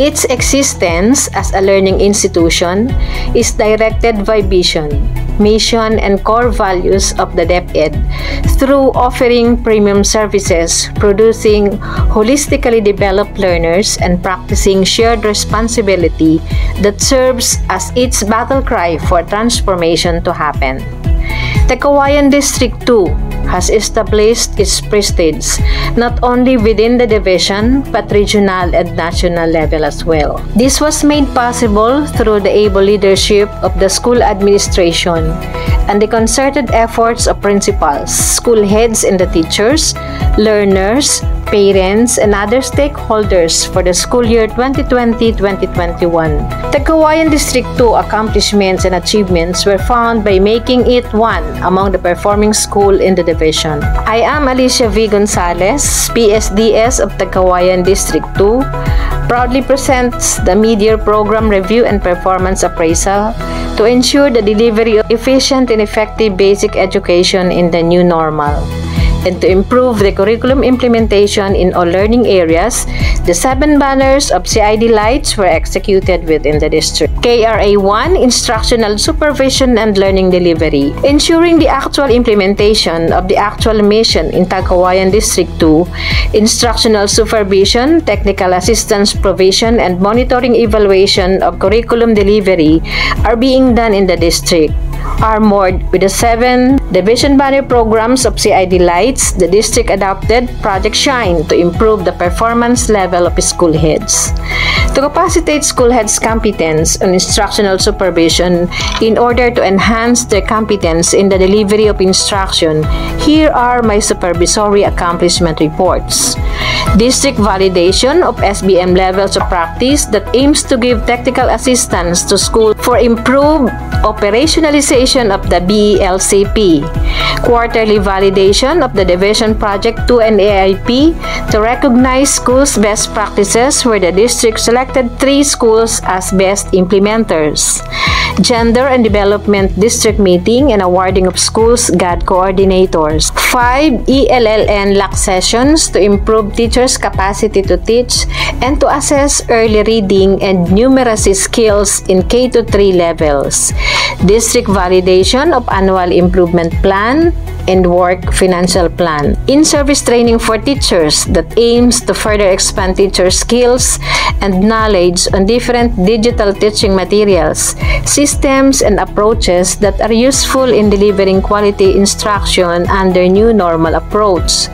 Its existence as a learning institution is directed by vision, mission, and core values of the DepEd through offering premium services, producing holistically developed learners, and practicing shared responsibility that serves as its battle cry for transformation to happen. Tagkawayan District 2 has established its prestige not only within the division but regional and national level as well. This was made possible through the able leadership of the school administration and the concerted efforts of principals, school heads and the teachers, learners, parents, and other stakeholders for the school year 2020-2021. Tagkawayan District 2 accomplishments and achievements were found by making it one among the performing school in the division. I am Alicia V. Gonzalez, PSDS of Tagkawayan District 2, proudly presents the Mid-Year Program Review and Performance Appraisal to ensure the delivery of efficient and effective basic education in the new normal and to improve the curriculum implementation in all learning areas, the seven banners of CID lights were executed within the district. KRA 1 Instructional Supervision and Learning Delivery, ensuring the actual implementation of the actual mission in Tagkawayan District 2, instructional supervision, technical assistance provision, and monitoring evaluation of curriculum delivery are being done in the district armored with the seven division banner programs of CID Lights, the district adopted Project Shine to improve the performance level of school heads. To capacitate school heads' competence on instructional supervision in order to enhance their competence in the delivery of instruction, here are my supervisory accomplishment reports. District validation of SBM levels of practice that aims to give technical assistance to school for improved operationalization of the BELCP. Quarterly validation of the division project 2 and AIP to recognize schools' best practices where the district selected three schools as best implementers. Gender and Development District Meeting and awarding of schools GAD coordinators. 5 ELLN LAC sessions to improve teachers' capacity to teach and to assess early reading and numeracy skills in K-3 levels. District validation of annual improvement plan and work financial plan. In-service training for teachers that aims to further expand teacher skills and knowledge on different digital teaching materials, systems, and approaches that are useful in delivering quality instruction under new normal approach.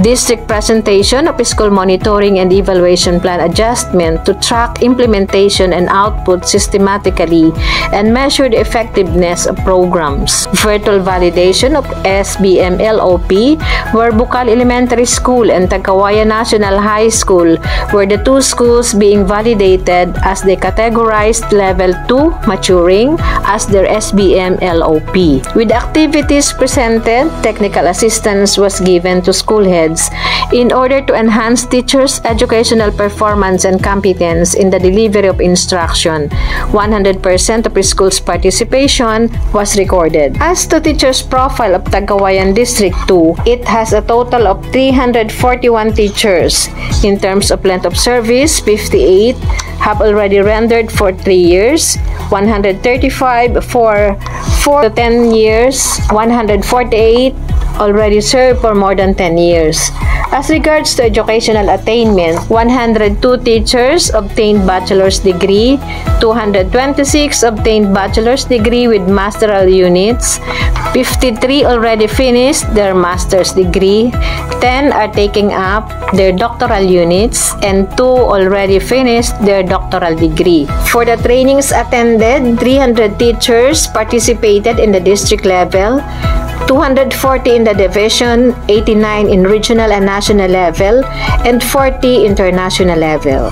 District presentation of school monitoring and evaluation plan adjustment to track implementation and output systematically and measure the effectiveness of programs. Virtual validation of SBM LOP where Bukal Elementary School and Tagkawayan National High School were the two schools being validated as they categorized level 2 maturing as their SBMLOP. With activities presented, technical assistance was given to school heads in order to enhance teachers' educational performance and competence in the delivery of instruction. 100% of preschool's participation was recorded. As to teachers' profile of Tagkawayan District 2, it has a total of 341 teachers. In terms of length of service, 58 have already rendered for 3 years, 135 for 4 to 10 years, 148 already served for more than 10 years. As regards to educational attainment, 102 teachers obtained bachelor's degree, 226 obtained bachelor's degree with masteral units, 53 already finished their master's degree, 10 are taking up their doctoral units, and 2 already finished their doctoral degree. For the trainings attended, 300 teachers participated in the district level, 240 in the division, 89 in regional and national level, and 40 international level.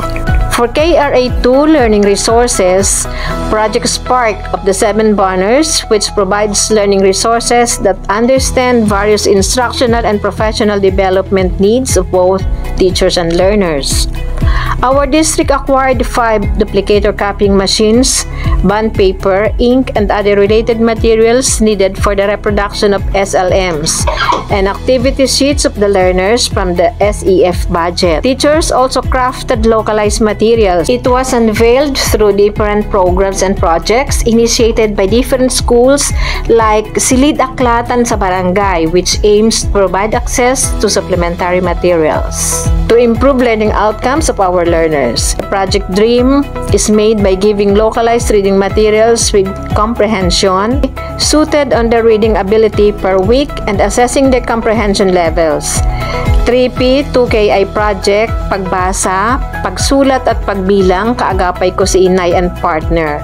For KRA2 Learning Resources, Project Spark of the Seven Banners, which provides learning resources that understand various instructional and professional development needs of both teachers and learners. Our district acquired five duplicator copying machines bond paper, ink, and other related materials needed for the reproduction of SLMs, and activity sheets of the learners from the SEF budget. Teachers also crafted localized materials. It was unveiled through different programs and projects initiated by different schools like Silid Aklatan sa Barangay, which aims to provide access to supplementary materials. To improve learning outcomes of our learners, Project Dream is made by giving localized reading materials with comprehension suited on their reading ability per week and assessing the comprehension levels. 3P 2KI project, pagbasa, pagsulat at pagbilang, kaagapay ko si Inay and partner.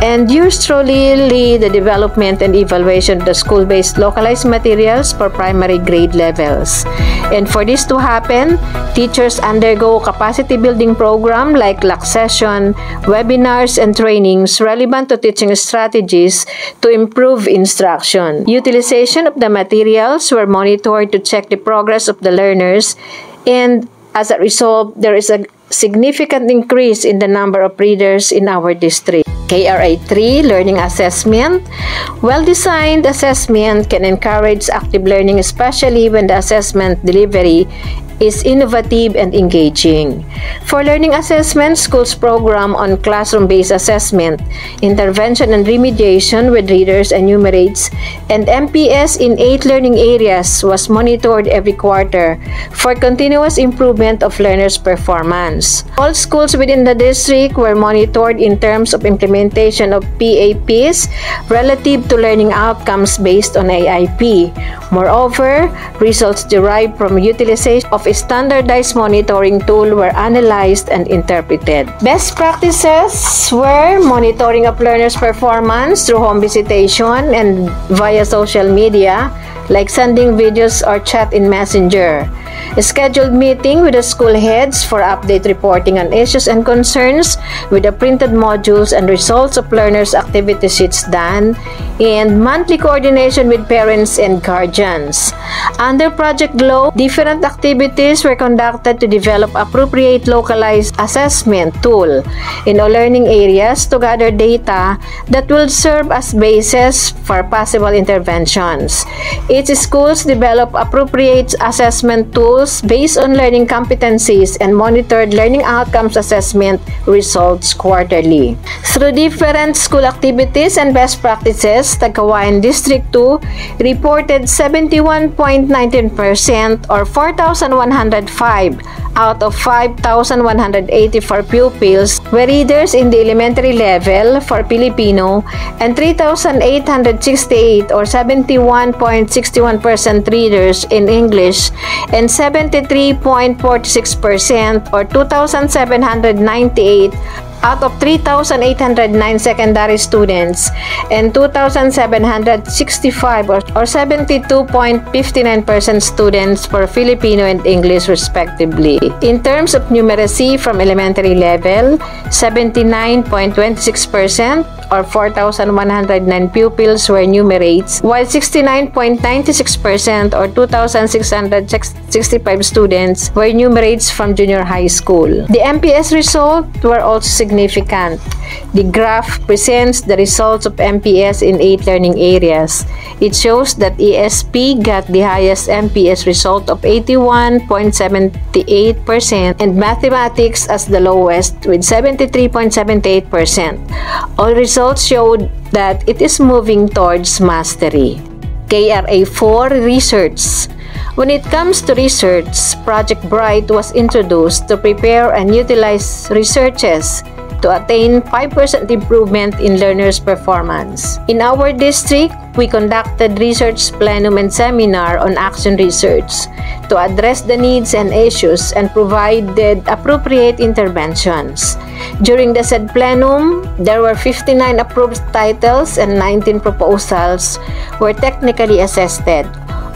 And yours truly lead the development and evaluation of the school-based localized materials for primary grade levels. And for this to happen, teachers undergo capacity building program like LAC session, webinars, and trainings relevant to teaching strategies to improve instruction. Utilization of the materials were monitored to check the progress of the learners and as a result, there is a significant increase in the number of readers in our district. KRA 3 Learning Assessment Well-designed assessment can encourage active learning especially when the assessment delivery is innovative and engaging. For learning assessment, schools program on classroom-based assessment, intervention and remediation with readers and numerates, and MPS in eight learning areas was monitored every quarter for continuous improvement of learners' performance. All schools within the district were monitored in terms of implementation of PAPs relative to learning outcomes based on AIP. Moreover, results derived from utilization of standardized monitoring tool were analyzed and interpreted. Best practices were monitoring of learners' performance through home visitation and via social media, like sending videos or chat in Messenger. A scheduled meeting with the school heads for update reporting on issues and concerns with the printed modules and results of learners' activity sheets done, and monthly coordination with parents and guardians. Under Project GLOW, different activities were conducted to develop appropriate localized assessment tool in all learning areas to gather data that will serve as basis for possible interventions. Each schools develop appropriate assessment tools based on learning competencies and monitored learning outcomes assessment results quarterly. Through different school activities and best practices, Tagkawayan District 2 reported 71.19% or 4,105 out of 5,184 pupils were readers in the elementary level for Filipino and 3,868 or 71.61% readers in English and 73.46% or 2,798 out of 3,809 secondary students and 2,765 or, or 72.59% students for Filipino and English respectively. In terms of numeracy from elementary level, 79.26% or 4,109 pupils were numerates, while 69.96% or 2,665 students were numerates from junior high school. The MPS results were also significant. The graph presents the results of MPS in eight learning areas. It shows that ESP got the highest MPS result of 81.78% and mathematics as the lowest with 73.78%. All results results showed that it is moving towards mastery. KRA 4 Research When it comes to research, Project Bright was introduced to prepare and utilize researches to attain 5% improvement in learners' performance. In our district, we conducted research plenum and seminar on action research to address the needs and issues and provided appropriate interventions. During the said plenum, there were 59 approved titles and 19 proposals were technically assessed.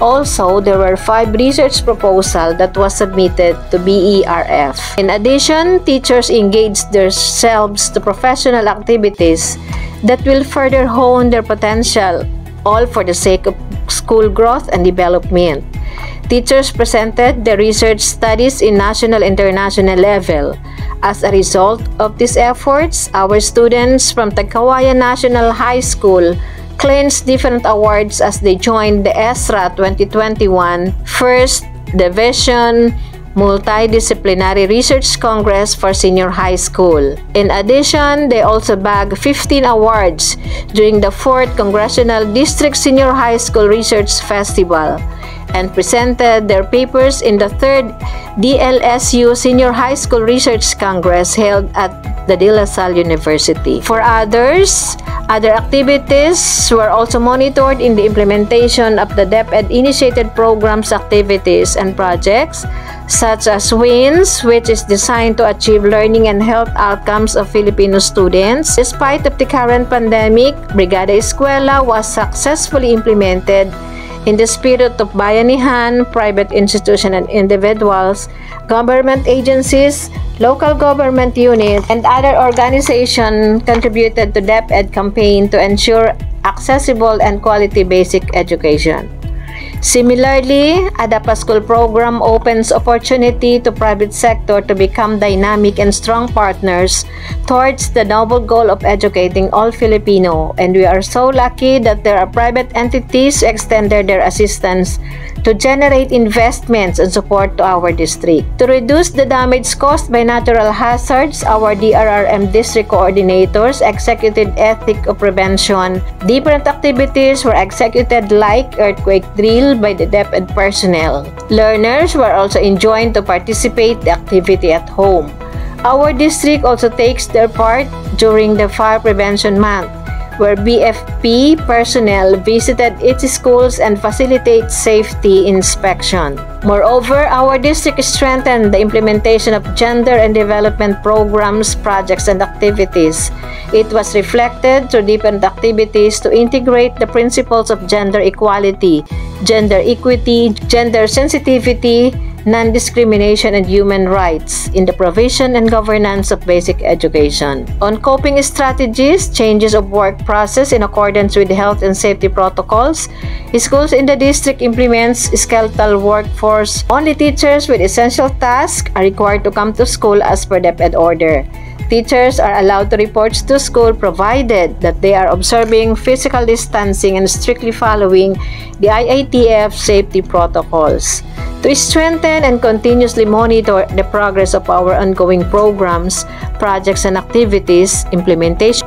Also, there were five research proposals that was submitted to BERF. In addition, teachers engaged themselves to professional activities that will further hone their potential, all for the sake of school growth and development. Teachers presented their research studies in national international level As a result of these efforts, our students from Tagkawayan National High School clinched different awards as they joined the ESRA 2021 First Division Multidisciplinary Research Congress for Senior High School. In addition, they also bagged 15 awards during the 4th Congressional District Senior High School Research Festival and presented their papers in the 3rd DLSU Senior High School Research Congress held at the De La Salle University. For others, other activities were also monitored in the implementation of the DepEd initiated programs, activities, and projects such as WINS, which is designed to achieve learning and health outcomes of Filipino students. Despite of the current pandemic, Brigada Escuela was successfully implemented in the spirit of bayanihan, private institutions and individuals, government agencies, local government units, and other organizations contributed to DepEd campaign to ensure accessible and quality basic education. Similarly, Adopt-a-School program opens opportunity to private sector to become dynamic and strong partners towards the noble goal of educating all Filipino. And we are so lucky that there are private entities who extended their assistance to generate investments and support to our district. To reduce the damage caused by natural hazards, our DRRM district coordinators executed ethic of prevention. Different activities were executed like earthquake drill by the DepEd personnel. Learners were also enjoined to participate the activity at home. Our district also takes their part during the Fire Prevention Month where BFP personnel visited its schools and facilitate safety inspection. Moreover, our district strengthened the implementation of gender and development programs, projects, and activities. It was reflected through different activities to integrate the principles of gender equality, gender equity, gender sensitivity, non-discrimination and human rights in the provision and governance of basic education. On coping strategies, changes of work process in accordance with health and safety protocols, schools in the district implements skeletal workforce. Only teachers with essential tasks are required to come to school as per DepEd order. Teachers are allowed to report to school provided that they are observing physical distancing and strictly following the IATF safety protocols. To strengthen and continuously monitor the progress of our ongoing programs, projects, and activities, implementation